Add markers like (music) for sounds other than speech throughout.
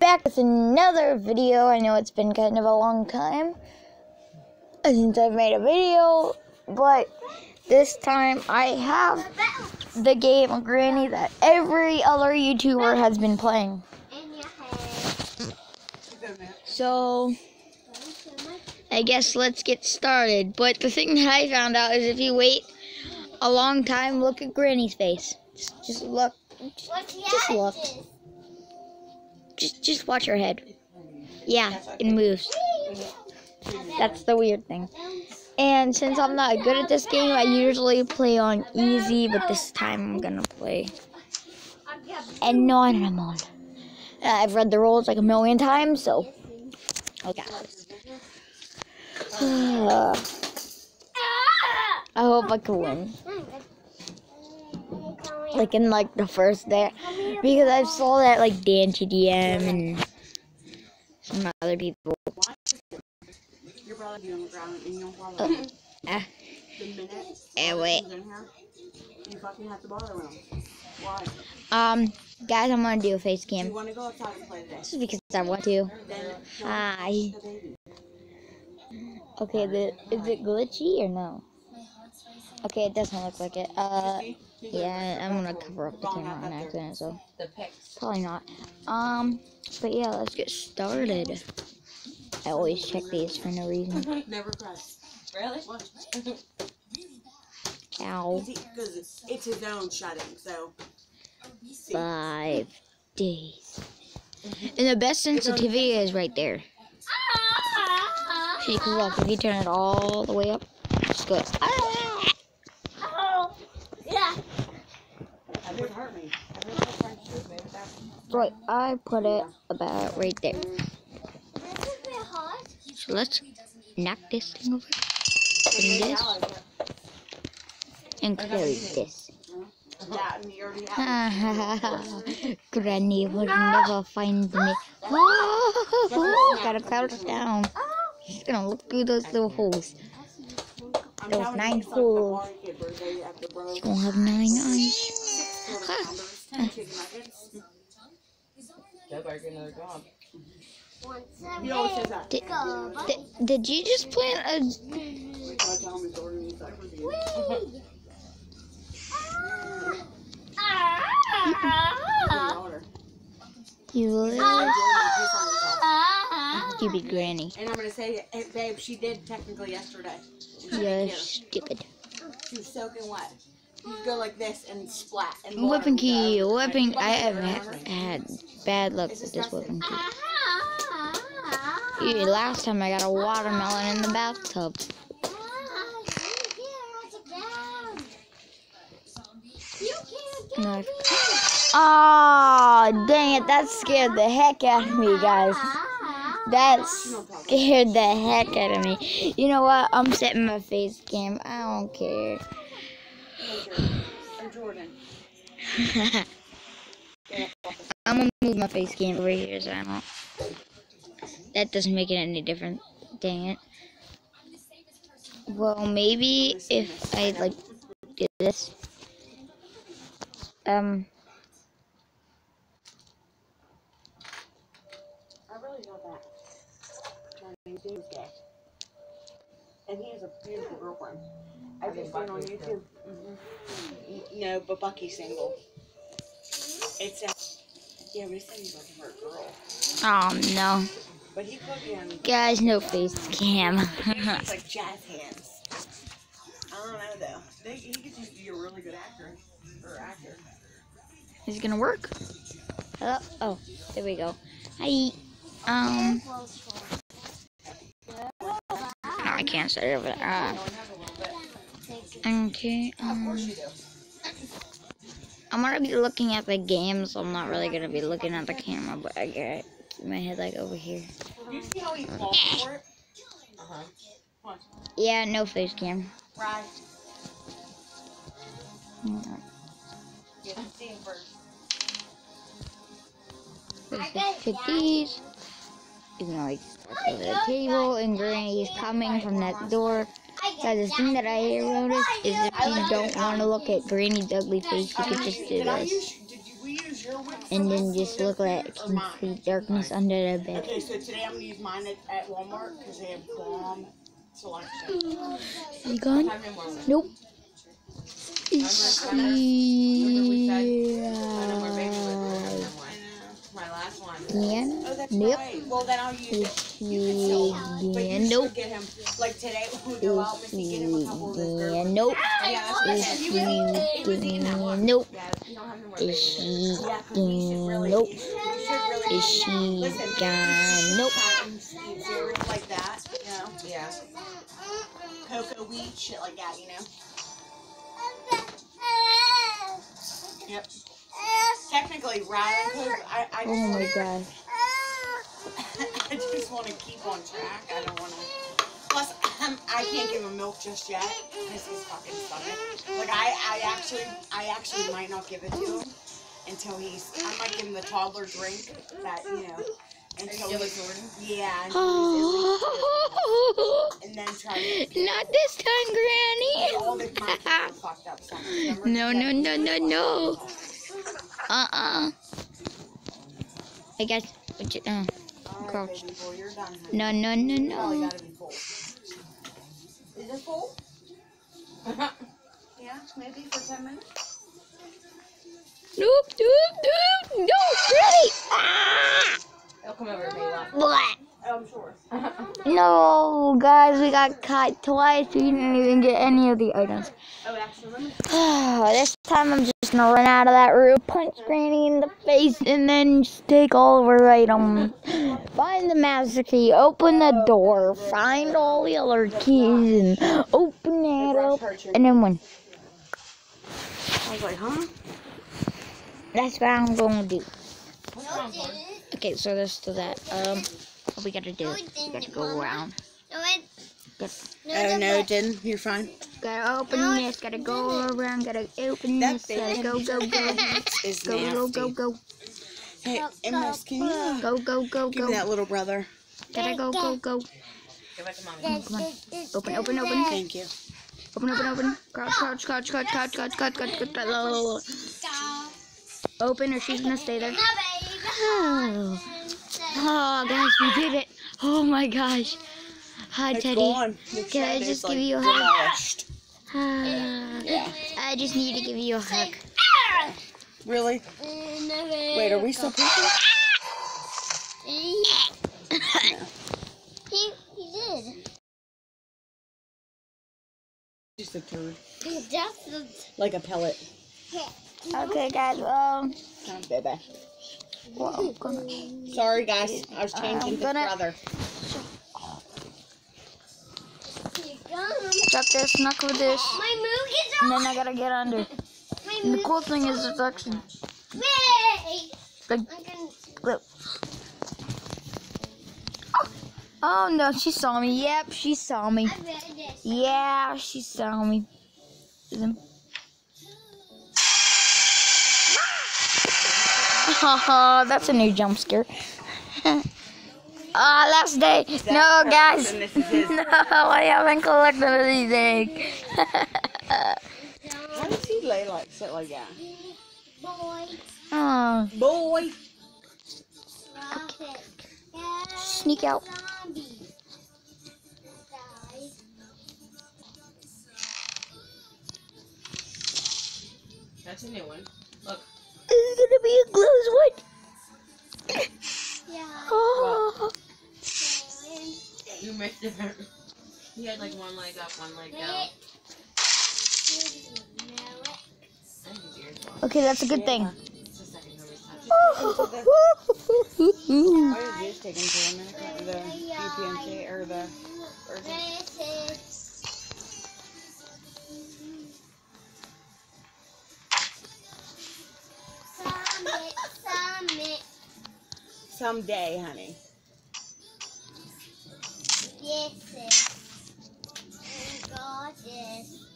back with another video. I know it's been kind of a long time since I've made a video, but this time I have the game Granny that every other YouTuber has been playing. So, I guess let's get started. But the thing that I found out is if you wait a long time, look at Granny's face. Just, just look. Just, just look. Just, just watch her head. Yeah, it moves. That's the weird thing. And since I'm not good at this game, I usually play on easy, but this time I'm gonna play and normal. Uh, I've read the rules like a million times, so this. (sighs) I hope I can win. Like in like the first day, because I saw that like Dan TDM and some other people. You're probably be the ground and you don't Uh, ah, eh, wait. he's in here, you fucking have to bother him. Why? Um, guys, I'm gonna do a face cam. want to go outside and play today? Just because I want to. Hi. Okay, the is it glitchy or no? Okay, it doesn't look like it. Uh, yeah, I'm gonna cover up the camera on accident, so probably not. Um, but yeah, let's get started. I always check these for no reason. (laughs) Never cry. Really? Ow. Because it's, it's his own shutting, so. Five days. And the best sensitivity is right there. You can look, if you turn it all the way up, just go. "Ah." That would hurt me. I really don't try to shoot, baby. That's- Right, I put it about right there. So let's knock this thing over. And this, and close this. (laughs) Granny would never find me. (laughs) Oh, gotta crouch down. She's gonna look through those little holes. Those nine holes. She's gonna have nine eyes. Did, did, did you just plant a? We try to tell him he's ordering these diapers again. He order. You little Jordan, piss on yourself. stupid granny. And I'm gonna say, hey, babe, she did technically yesterday. You're stupid. She was soaking wet. You go like this and splat. And Weapon key, would go whipping. everywhere. I have Bucket had bad luck It's with this disgusting. weapon key. (laughs) Yeah, last time I got a watermelon in the bathtub. No. Oh, dang it! That scared the heck out of me, guys. That scared the heck out of me. You know what? I'm setting my face cam. I don't care. Or Jordan. I'm (laughs) gonna move my face cam over here so I don't. That doesn't make it any different. Dang it. Well, maybe if I like do this. Um. I really got that. And he has a beautiful girlfriend. I've just seen on YouTube. hmm No, but Bucky's single. It's a, yeah, but it's saying about her girl. Oh no, But he could be on. guys, no face cam. It's (laughs) like jazz hands. I don't know though. They, he could just be a really good actor or actor. Is it gonna work? Hello? Oh, there we go. Hi. Um. I can't set it over there. Ah. Okay. Um. I'm gonna be looking at the game, so I'm not really gonna be looking at the camera, but I gotta keep my head like over here. You see how he falls for it? Uh huh. Yeah, no face cam. Right. Can see him first. Let's pick these. Even though I stepped over the table and Granny's coming from that door. So the thing that I noticed is if you don't want to look at Granny's ugly face, you could just do this. use? Did you, we use your whip and then just look at complete darkness under the bed. Okay, so today I'm gonna use mine at, Walmart because they have bomb selection. Is he gone? Nope. Is he? Nope. Well, then I'll use it. You can still but you nope. get him. Like today, (laughs) we'll go out and get him a couple of those Yeah, nope. Yeah, that's what I said. Nope. Is she gone? Nope. Is she gone? Nope. Like that, you know? Yeah. Cocoa weed, shit like that, you know? Yep. Technically, rather, because I, I oh just. Oh my gosh. I just want to keep on track. I don't want to. Plus, um, I can't give him milk just yet because he's fucking stomach. Like I, I actually, I actually might not give it to him until he's. I might give him the toddler drink that you know until Give he's. Jordan? Yeah, (laughs) until he's at least, and then try to. Not this time, All the Granny. fucked up stomachs. No, no, no, no, no. Uh-uh. I guess. what you- Uh, crouched. No, no, no, no. Is it full? (laughs) yeah, maybe for 10 minutes. Nope, nope, nope, no, Ready? Ah! It'll come over and be What? I'm sure. No, guys, we got caught twice. We didn't even get any of the items. Oh, actually, (sighs) this time I'm just gonna run out of that room, punch Granny in the face, and then just take all of her items. (laughs) Find the master key, open the door, find all the other keys, and open that up, and then win. I was like, huh? That's what I'm gonna do. What's wrong, Jordan? Okay, so there's to that. Um, what we gotta do? We gotta go around. Oh no, it didn't. You're fine. Gotta open this, gotta go around, gotta open That this, gotta go, go, go, Is go, go, go, nasty. go, Hey, Emrys, can you go, go, go, give me that little brother? Gotta go, go, go. Give it. Come on. Open, open, open. Thank you. Open, open, open. Crouch, crouch, crouch, crouch, crouch, crouch, crouch, crouch, crouch, crouch. Open or she's gonna stay there. Oh. Oh, guys, we did it. Oh my gosh. Hi, It's Teddy. gone. The Can I just give like, you a hug? demolished. Ah, I just need to give you a hug. Really? Wait, are we still peeking? He, he did. Just a turd. Like a pellet. Okay, guys. Um, Come, baby. Well, I'm gonna. Sorry, guys. I was um, changing I'm his gonna- brother. Drop this, knuckle this, My moog is and then I gotta get under. My And the cool thing is it's actually Wait. like I. Look. Oh no, she saw me. Yep, she saw me. I read this. Yeah, she saw me. Oh, that's a new jump scare. (laughs) Ah, last day. No, guys. And this is his. (laughs) No, I haven't collected anything. How does he lay like sit like that? Boy. oh, Boy. Yeah. sneak out. That's a new one be a close one. yeah. (laughs) Oh. You missed it. You had like one leg up, one leg down. Okay, that's a good thing. Oh. (laughs) Why is this taking for a minute? The or the? Someday, honey. Yes, is. Gorgeous.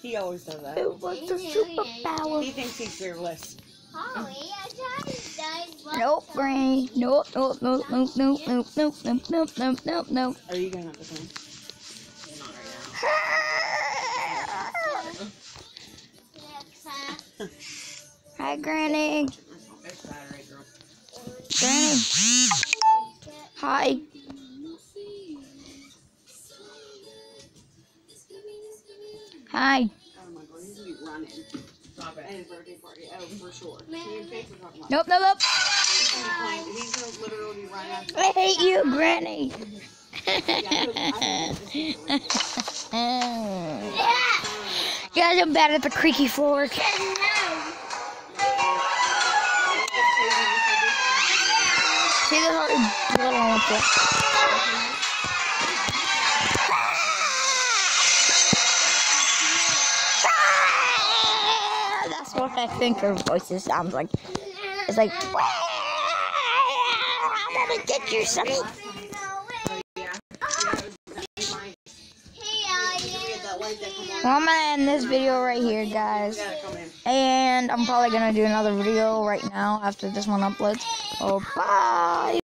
He always does that. It was a superpower. He thinks he's fearless. Holly, I tried to dive. Nope, Granny. Nope, nope, nope, nope, nope, nope, nope, nope, nope, nope, nope, nope. Are you gonna have to be playing. He's gonna literally be running after. I hate you, Granny. (laughs) Yeah, really Guys, I'm bad at the creaky floors. (laughs) there? That's what I think her voice sounds like. It's like, I'm gonna get you, Sonny. Well, I'm gonna end this video right here, guys. And I'm probably gonna do another video right now after this one uploads. Oh, bye.